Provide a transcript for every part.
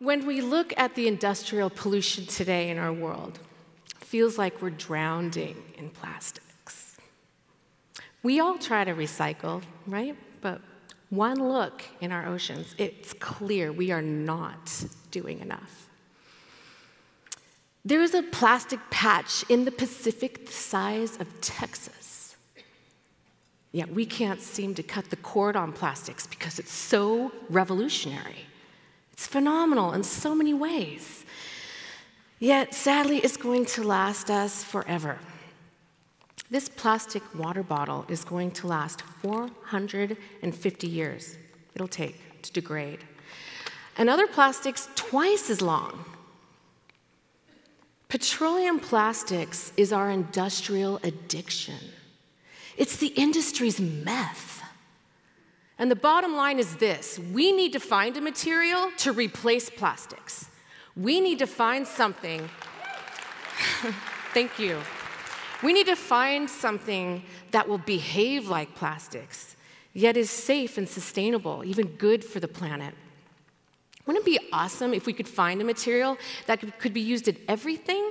When we look at the industrial pollution today in our world, it feels like we're drowning in plastics. We all try to recycle, right? But one look in our oceans, it's clear we are not doing enough. There is a plastic patch in the Pacific the size of Texas. Yet we can't seem to cut the cord on plastics because it's so revolutionary. It's phenomenal in so many ways. Yet, sadly, it's going to last us forever. This plastic water bottle is going to last 450 years, it'll take to degrade. And other plastics, twice as long. Petroleum plastics is our industrial addiction. It's the industry's meth. And the bottom line is this we need to find a material to replace plastics. We need to find something. Thank you. We need to find something that will behave like plastics, yet is safe and sustainable, even good for the planet. Wouldn't it be awesome if we could find a material that could be used in everything?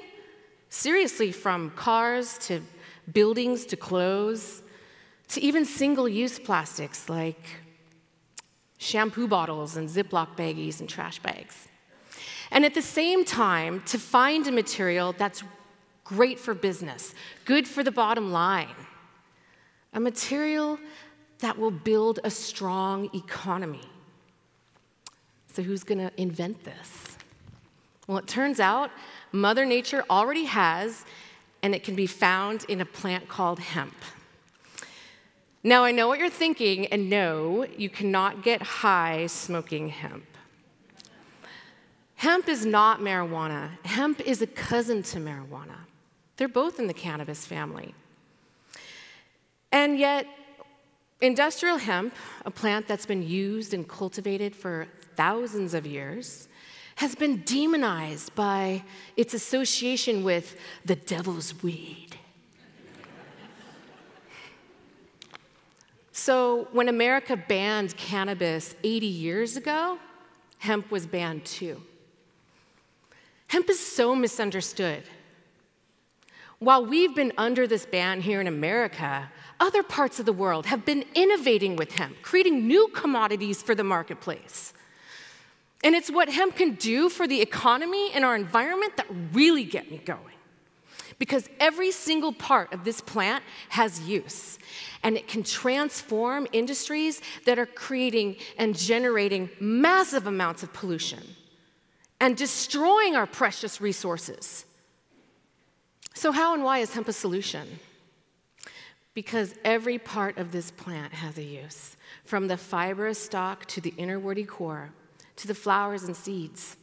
Seriously, from cars to buildings to clothes to even single use plastics like shampoo bottles and Ziploc baggies and trash bags. And at the same time, to find a material that's great for business, good for the bottom line, a material that will build a strong economy. So, who's going to invent this? Well, it turns out Mother Nature already has, and it can be found in a plant called hemp. Now, I know what you're thinking, and no, you cannot get high smoking hemp. Hemp is not marijuana, hemp is a cousin to marijuana. They're both in the cannabis family. And yet, industrial hemp, a plant that's been used and cultivated for thousands of years, has been demonized by its association with the devil's weed. So, when America banned cannabis 80 years ago, hemp was banned too. Hemp is so misunderstood. While we've been under this ban here in America, other parts of the world have been innovating with hemp, creating new commodities for the marketplace. And it's what hemp can do for the economy and our environment that really get me going. Because every single part of this plant has use, and it can transform industries that are creating and generating massive amounts of pollution and destroying our precious resources. So, how and why is hemp a solution? Because every part of this plant has a use, from the fibrous stalk to the inner woody core, to the flowers and seeds.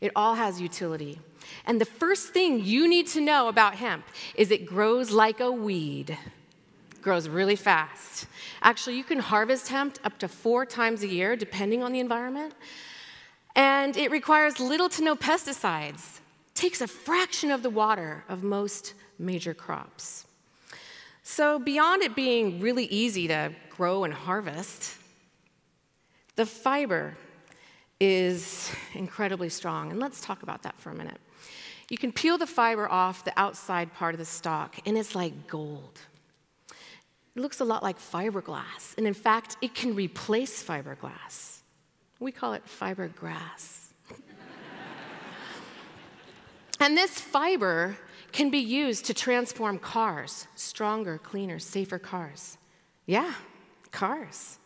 It all has utility. And the first thing you need to know about hemp is it grows like a weed. Grows really fast. Actually, you can harvest hemp up to four times a year, depending on the environment. And it requires little to no pesticides takes a fraction of the water of most major crops. So, beyond it being really easy to grow and harvest, the fiber is incredibly strong. And let's talk about that for a minute. You can peel the fiber off the outside part of the stalk, and it's like gold. It looks a lot like fiberglass, and in fact, it can replace fiberglass. We call it fibergrass. And this fiber can be used to transform cars, stronger, cleaner, safer cars. Yeah, cars.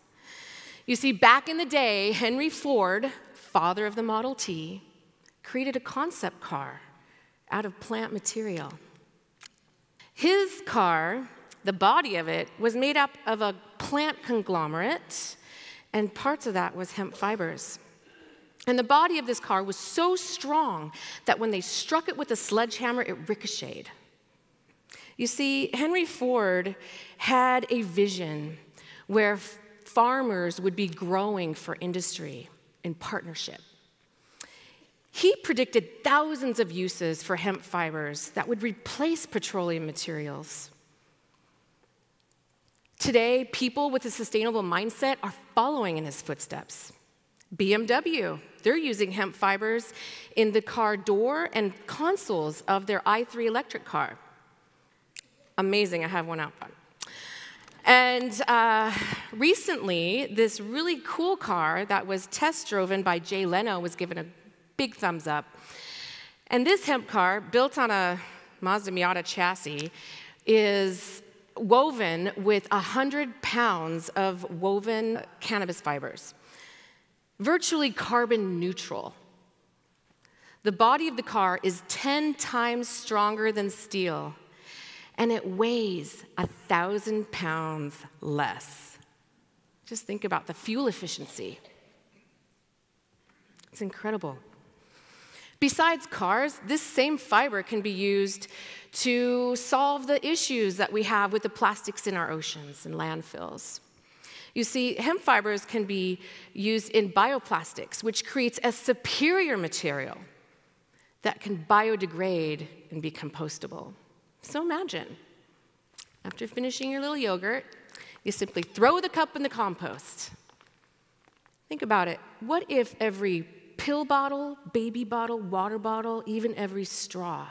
You see, back in the day, Henry Ford, father of the Model T, created a concept car out of plant material. His car, the body of it, was made up of a plant conglomerate, and parts of that was hemp fibers. And the body of this car was so strong that when they struck it with a sledgehammer, it ricocheted. You see, Henry Ford had a vision where farmers would be growing for industry in partnership. He predicted thousands of uses for hemp fibers that would replace petroleum materials. Today, people with a sustainable mindset are following in his footsteps. BMW, they're using hemp fibers in the car door and consoles of their i3 electric car. Amazing, I have one out front. And uh, recently, this really cool car that was test driven by Jay Leno was given a big thumbs up. And this hemp car, built on a Mazda Miata chassis, is woven with 100 pounds of woven cannabis fibers, virtually carbon neutral. The body of the car is 10 times stronger than steel, and it weighs a thousand pounds less. Just think about the fuel efficiency. It's incredible. Besides cars, this same fiber can be used to solve the issues that we have with the plastics in our oceans and landfills. You see, hemp fibers can be used in bioplastics, which creates a superior material that can biodegrade and be compostable. So imagine, after finishing your little yogurt, you simply throw the cup in the compost. Think about it. What if every pill bottle, baby bottle, water bottle, even every straw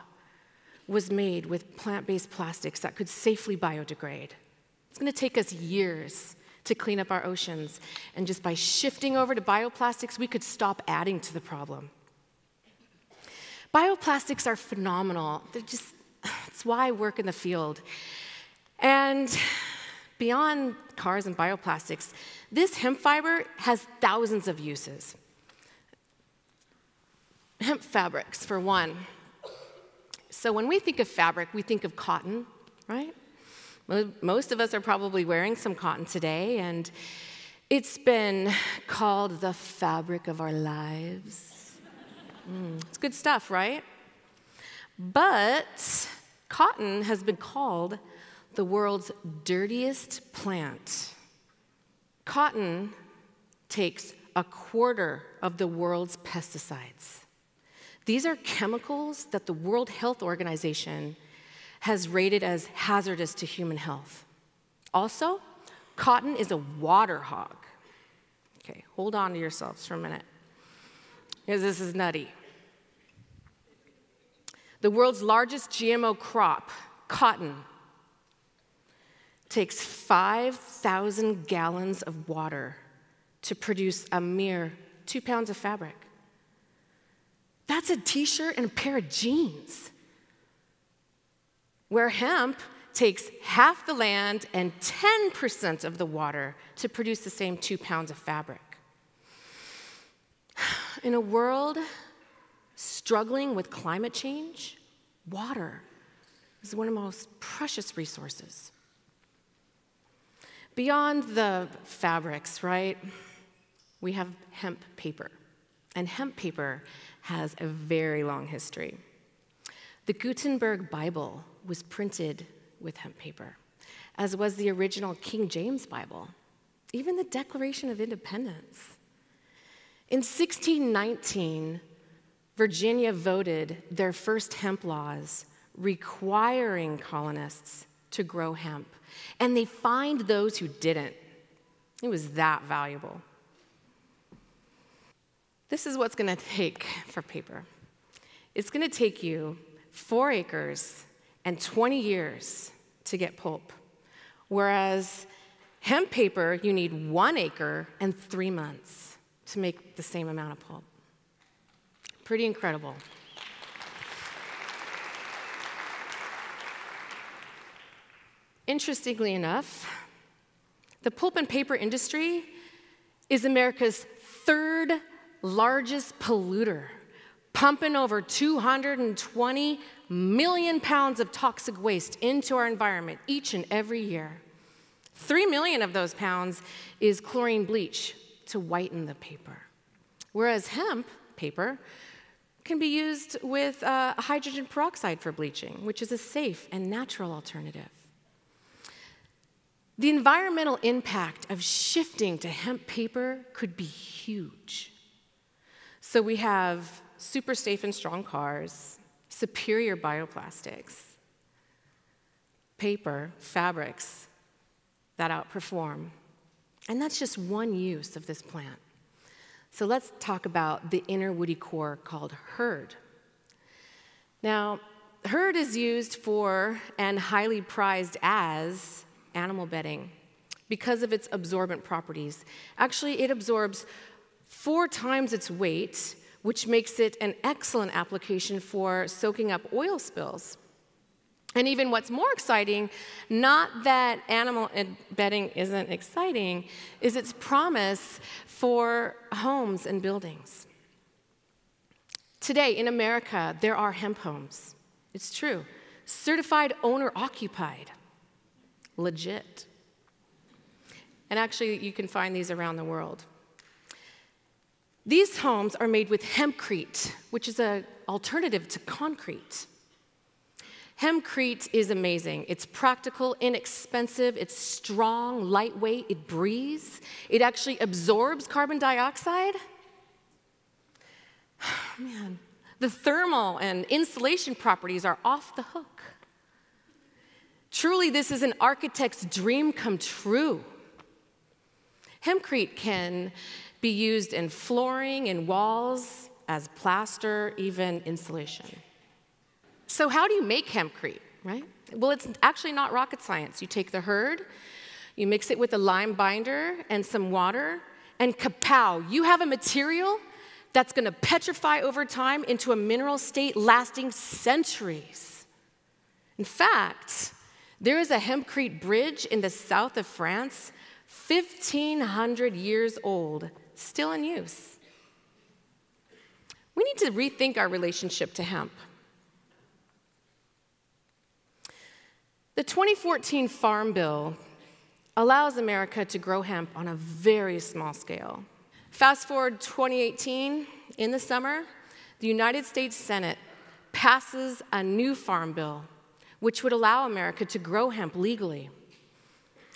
was made with plant based plastics that could safely biodegrade. It's going to take us years to clean up our oceans. And just by shifting over to bioplastics, we could stop adding to the problem. Bioplastics are phenomenal. They're just, it's why I work in the field. And beyond cars and bioplastics, this hemp fiber has thousands of uses hemp fabrics, for one. So when we think of fabric, we think of cotton, right? Most of us are probably wearing some cotton today, and it's been called the fabric of our lives. Mm, it's good stuff, right? But cotton has been called the world's dirtiest plant. Cotton takes a quarter of the world's pesticides. These are chemicals that the World Health Organization has rated as hazardous to human health. Also, cotton is a water hog. Okay, hold on to yourselves for a minute, because this is nutty. The world's largest GMO crop, cotton, takes 5,000 gallons of water to produce a mere two pounds of fabric. That's a t shirt and a pair of jeans. Where hemp takes half the land and 10% of the water to produce the same two pounds of fabric. In a world struggling with climate change, water is one of the most precious resources. Beyond the fabrics, right, we have hemp paper. And hemp paper has a very long history. The Gutenberg Bible was printed with hemp paper, as was the original King James Bible, even the Declaration of Independence. In 1619, Virginia voted their first hemp laws requiring colonists to grow hemp, and they fined those who didn't. It was that valuable. This is what's going to take for paper. It's going to take you four acres and 20 years to get pulp, whereas hemp paper, you need one acre and three months to make the same amount of pulp. Pretty incredible. Interestingly enough, the pulp and paper industry is America's third largest polluter, pumping over 220 million pounds of toxic waste into our environment each and every year. Three million of those pounds is chlorine bleach to whiten the paper. Whereas hemp paper can be used with uh, hydrogen peroxide for bleaching, which is a safe and natural alternative. The environmental impact of shifting to hemp paper could be huge. So we have super safe and strong cars, superior bioplastics, paper, fabrics that outperform. And that's just one use of this plant. So let's talk about the inner woody core called hurd. Now, hurd is used for and highly prized as animal bedding because of its absorbent properties. Actually, it absorbs four times its weight, which makes it an excellent application for soaking up oil spills. And even what's more exciting, not that animal bedding isn't exciting, is its promise for homes and buildings. Today in America, there are hemp homes. It's true. Certified owner occupied. Legit. And actually, you can find these around the world. These homes are made with hempcrete, which is an alternative to concrete. Hempcrete is amazing. It's practical, inexpensive, it's strong, lightweight, it breathes, it actually absorbs carbon dioxide. Man, the thermal and insulation properties are off the hook. Truly, this is an architect's dream come true. Hempcrete can be used in flooring, in walls, as plaster, even insulation. So, how do you make hempcrete, right? Well, it's actually not rocket science. You take the hurd, you mix it with a lime binder and some water, and kapow, you have a material that's gonna petrify over time into a mineral state lasting centuries. In fact, there is a hempcrete bridge in the south of France, 1,500 years old, still in use. We need to rethink our relationship to hemp. The 2014 Farm Bill allows America to grow hemp on a very small scale. Fast forward 2018, in the summer, the United States Senate passes a new farm bill which would allow America to grow hemp legally.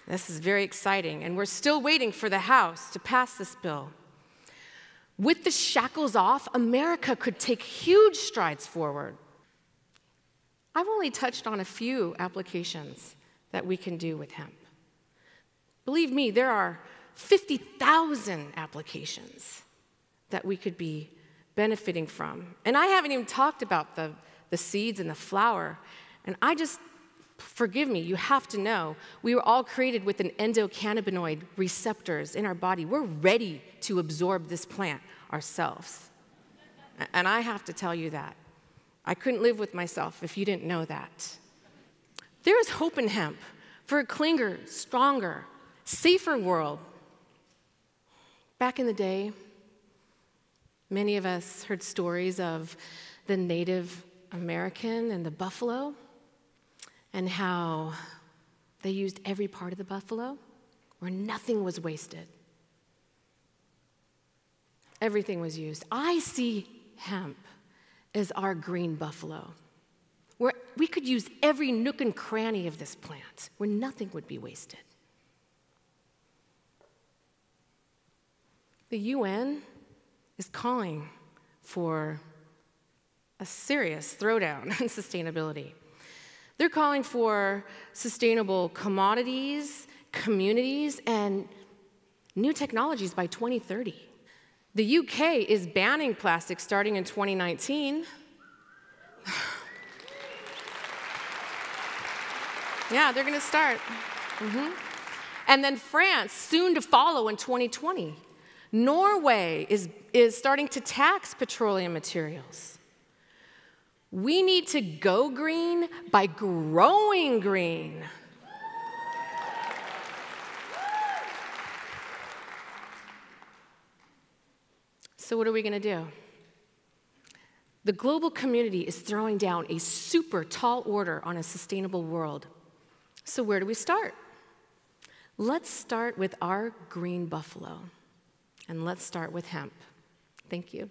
This is very exciting, and we're still waiting for the House to pass this bill. With the shackles off, America could take huge strides forward. I've only touched on a few applications that we can do with hemp. Believe me, there are 50,000 applications that we could be benefiting from. And I haven't even talked about the, the seeds and the flower. And I just, forgive me, you have to know, we were all created with an endocannabinoid receptors in our body. We're ready to absorb this plant ourselves. And I have to tell you that. I couldn't live with myself if you didn't know that. There is hope in hemp for a cleaner, stronger, safer world. Back in the day, many of us heard stories of the Native American and the buffalo and how they used every part of the buffalo where nothing was wasted. Everything was used. I see hemp as our green buffalo, where we could use every nook and cranny of this plant, where nothing would be wasted. The UN is calling for a serious throwdown in sustainability. They're calling for sustainable commodities, communities, and new technologies by 2030. The UK is banning plastic starting in 2019. yeah, they're going to start. Mm-hmm. And then France, soon to follow in 2020. Norway is, is starting to tax petroleum materials. We need to go green by growing green. So, what are we going to do? The global community is throwing down a super tall order on a sustainable world. So, where do we start? Let's start with our green buffalo, and let's start with hemp. Thank you.